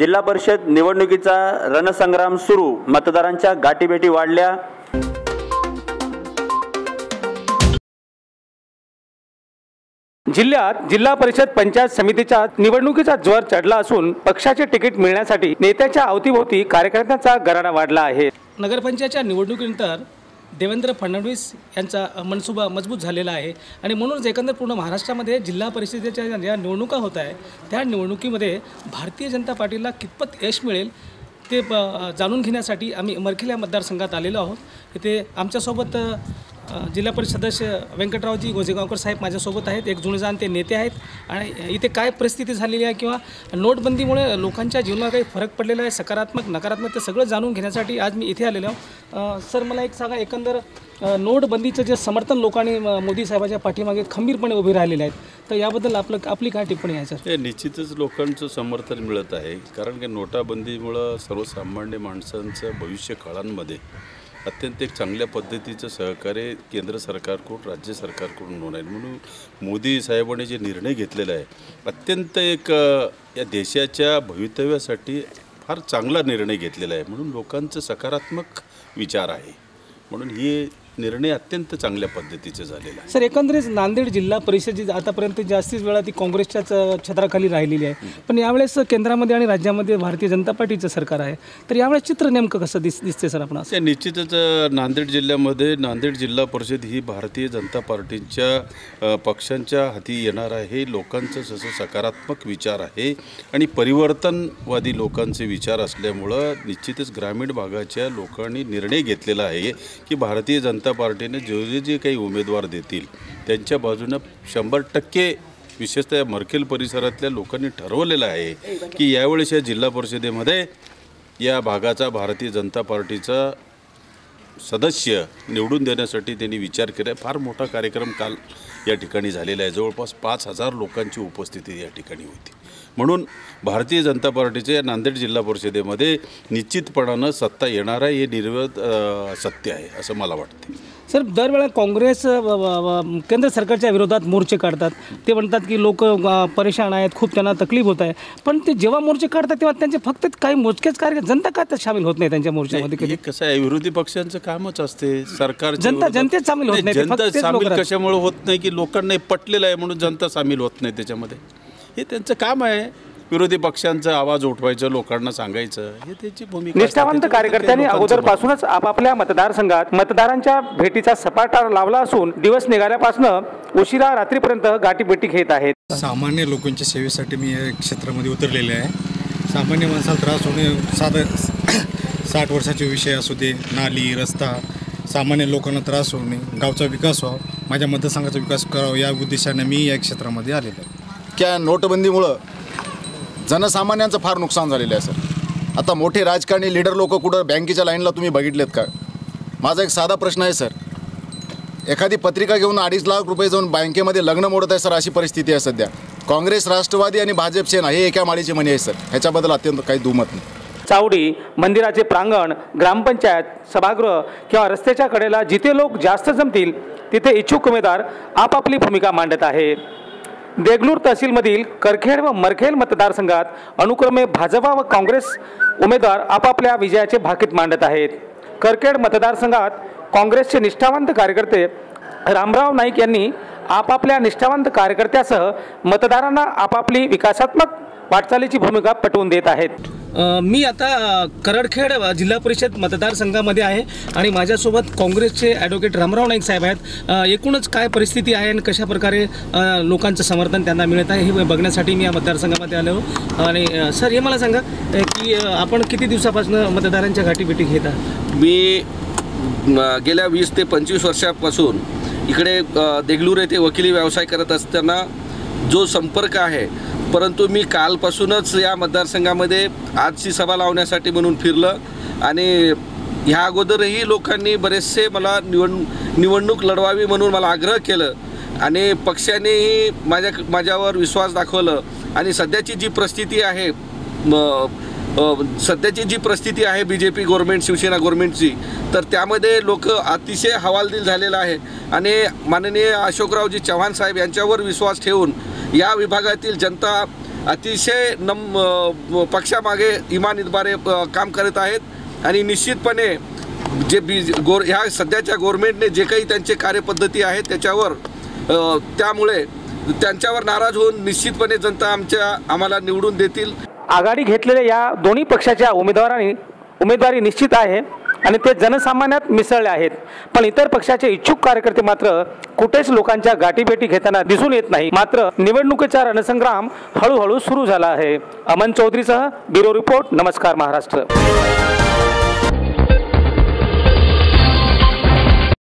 जिल्हा परिषद निवडणुकीचा रणसंग्राम सुरू. मतदारांच्या गाठीभेटी वाढल्या. जिल्ह्यात जिल्हा परिषद पंचायत समितीच्या निवडणुकीचा ज्वर चढला असून पक्षाचे तिकीट मिळण्यासाठी नेत्याच्या अवतीभोवती कार्यकर्त्यांचा गराडा वाढला आहे. नगरपंचायतच्या निवडणुकीनंतर देवेंद्र फडणवीस यांचा मनसुबा मजबूत झालेला आहे. आणि म्हणूनच एकंदर पूर्ण महाराष्ट्रामध्ये जिल्हा परिषदेच्या ज्या निवडणुका होत आहे त्या निवडणुकीमध्ये भारतीय जनता पार्टीला कितपत यश मिळेल ते जाणून घेण्यासाठी आम्ही मरखिल्या मतदारसंघात आलेलो आहोत. इथे आमच्यासोबत जिल्हा परिषद सदस्य व्यंकटरावजी गोजेगावकर साहेब माझ्यासोबत आहेत. एक जुळजान ते नेते आहेत. आणि इथे काय परिस्थिती झालेली आहे किंवा नोटबंदीमुळे लोकांच्या जीवनात काही फरक पडलेला आहे सकारात्मक नकारात्मक ते सगळं जाणून घेण्यासाठी आज मी इथे आलेलो आहो. सर मला एक सांगा एकंदर नोटबंदीचं जे समर्थन लोकांनी म, मोदी साहेबाच्या पाठीमागे खंबीरपणे उभे राहिलेले आहेत तर याबद्दल आपलं आपली काय टिप्पणी आहे सर? हे निश्चितच लोकांचं समर्थन मिळत आहे कारण की नोटाबंदीमुळं सर्वसामान्य माणसांचं भविष्य काळांमध्ये अत्यंत एक चांगल्या पद्धतीचं सहकार्य केंद्र सरकारकडून राज्य सरकारकडून होणार आहे. म्हणून मोदी साहेबांनी जे निर्णय घेतलेला आहे अत्यंत एक या देशाच्या भवितव्यासाठी फार चांगला निर्णय घेतलेला आहे. म्हणून लोकांचं सकारात्मक विचार आहे. म्हणून हे निर्णय अत्यंत चांगल्या पद्धतीचे झालेला आहे. सर एकंदरीत नांदेड जिल्हा परिषद जी आतापर्यंत जास्तीच वेळा ती काँग्रेसच्याच छत्राखाली राहिलेली आहे. पण यावेळेस केंद्रामध्ये आणि राज्यामध्ये भारतीय जनता पार्टीचं सरकार आहे. तर यावेळेस चित्र नेमकं कसं दिस दिसते सर आपण ते निश्चितच नांदेड जिल्ह्यामध्ये नांदेड जिल्हा परिषद ही भारतीय जनता पार्टीच्या पक्षांच्या हाती येणार आहे. लोकांचं जसं सकारात्मक विचार आहे आणि परिवर्तनवादी लोकांचे विचार असल्यामुळं निश्चितच ग्रामीण भागाच्या लोकांनी निर्णय घेतलेला आहे की भारतीय जनता जनता पार्टीने जे जे जे काही उमेदवार देतील त्यांच्या बाजूनं शंभर टक्के विशेषतः या मर्केल परिसरातल्या लोकांनी ठरवलेलं आहे की यावेळेस या जिल्हा परिषदेमध्ये या भागाचा भारतीय जनता पार्टीचा सदस्य निवडून देण्यासाठी त्यांनी विचार केला फार मोठा कार्यक्रम काल या ठिकाणी झालेला आहे. जवळपास पाच हजार लोकांची उपस्थिती या ठिकाणी होती. म्हणून भारतीय जनता पार्टीच्या या नांदेड जिल्हा परिषदेमध्ये निश्चितपणानं सत्ता येणार आहे हे निर्वत अ, सत्य आहे असं मला वाटते. सर दरवेळा काँग्रेस केंद्र सरकारच्या विरोधात मोर्चे काढतात. ते म्हणतात की लोक परेशान आहेत खूप त्यांना तकलीफ होत आहे. पण ते जेव्हा मोर्चे काढतात तेव्हा त्यांचे फक्त काही मोजकेच कार्य जनता का त्यात सामील होत नाही त्यांच्या मोर्चामध्ये कधी हे कसं आहे विरोधी पक्षांचं कामच असते. सरकार जनता- जनतेत सामील होत नाही, जनता सामील. कशामुळे होत नाही की लोकांना हे पटलेलं आहे म्हणून जनता सामील होत नाही त्याच्यामध्ये. हे त्यांचं काम आहे. विरोधी पक्षांचा आवाज उठवायचं लोकांना सांगायचं. हे त्याची भूमिका. निष्ठावंत कार्यकर्त्यांनी अगोदरपासूनच आपापल्या मतदारसंघात मतदारांच्या भेटीचा सपाटा लावला असून दिवस निघाल्यापासून उशिरा रात्रीपर्यंत गाठीभेटी घेत आहेत. सामान्य लोकांच्या सेवेसाठी मी या क्षेत्रामध्ये उतरलेले आहे. सामान्य माणसाला त्रास होणे साधं साठ वर्षाचे विषय असू दे नाली रस्ता सामान्य लोकांना त्रास होणे गावचा विकास व्हावा. माझ्या मतदारसंघाचा विकास करावा या उद्देशाने मी या क्षेत्रामध्ये आलेलो आहे. त्या नोटबंदीमुळं जनसामान्यांचं फार नुकसान झालेलं आहे सर? आता मोठे राजकारणी लीडर लोक कुठं बँकेच्या लाईनला तुम्ही बघितलेत का? माझा एक साधा प्रश्न आहे सर. एखादी पत्रिका घेऊन अडीच लाख रुपये जाऊन बँकेमध्ये लग्न मोडत आहे सर अशी परिस्थिती आहे सध्या. काँग्रेस राष्ट्रवादी आणि भाजप सेना हे एका माळीची म्हणी आहे सर. ह्याच्याबद्दल अत्यंत काही दुमत नाही. चावडी मंदिराचे प्रांगण ग्रामपंचायत सभागृह किंवा रस्त्याच्या कडेला जिथे लोक जास्त जमतील तिथे इच्छुक उमेदवार आपापली भूमिका मांडत आहे. देगलूर तहसीलमधील करखेड व मरखेल मतदारसंघात अनुक्रमे भाजपा व काँग्रेस उमेदवार आपापल्या विजयाचे भाकीत मांडत आहेत. करखेड मतदारसंघात काँग्रेसचे निष्ठावंत कार्यकर्ते रामराव नाईक यांनी आपापल्या निष्ठावंत कार्यकर्त्यासह मतदारांना आपापली विकासात्मक वाटचालीची भूमिका पटवून देत आहेत. मी आता करडखेड जिल्हा परिषद मतदारसंघामध्ये आहे आणि माझ्यासोबत काँग्रेसचे ॲडव्होकेट रामराव नाईक साहेब आहेत. एकूणच काय परिस्थिती आहे आणि कशा प्रकारे लोकांचं समर्थन त्यांना मिळत आहे हे बघण्यासाठी मी या मतदारसंघामध्ये आलो. आणि सर हे मला सांगा की आपण किती दिवसापासून मतदारांच्या गाठीभेटी घेत आहात? मी गेल्या वीस ते पंचवीस वर्षापासून इकडे देगलूर येथे वकिली व्यवसाय करत असताना जो संपर्क आहे परंतु मी कालपासूनच या मतदारसंघामध्ये आजची सभा लावण्यासाठी म्हणून फिरलं आणि ह्या अगोदरही लोकांनी बरेचसे मला निवड निवडणूक लढवावी म्हणून मला आग्रह केलं आणि पक्षानेही माझ्या माझ्यावर विश्वास दाखवलं आणि सध्याची जी परिस्थिती आहे सध्याची जी परिस्थिती आहे B J P government Shiv Sena गव्हर्मेंटची तर त्यामध्ये लोक अतिशय हवालदिल झालेलं आहे आणि माननीय अशोकरावजी चव्हाण साहेब यांच्यावर विश्वास ठेवून या विभागातील जनता अतिशय नम पक्षामागे इमान इतबारे काम करत आहेत आणि निश्चितपणे जे बी गोर ह्या सध्याच्या गव्हर्मेंटने जे काही त्यांचे कार्यपद्धती आहेत त्याच्यावर त्यामुळे त्यांच्यावर नाराज होऊन निश्चितपणे जनता आमच्या आम्हाला निवडून देतील. आघाडी घेतलेल्या या दोन्ही पक्षाच्या उमेदवारांनी उमेदवारी निश्चित आहे आणि ते जनसामान्यात मिसळले आहेत. पण इतर पक्षाचे इच्छुक कार्यकर्ते मात्र कुठेच लोकांच्या गाठीभेटी घेताना दिसून येत नाही. मात्र निवडणुकीचा रणसंग्राम हळूहळू सुरू झाला आहे. अमन चौधरीसह ब्युरो रिपोर्ट नमस्कार महाराष्ट्र.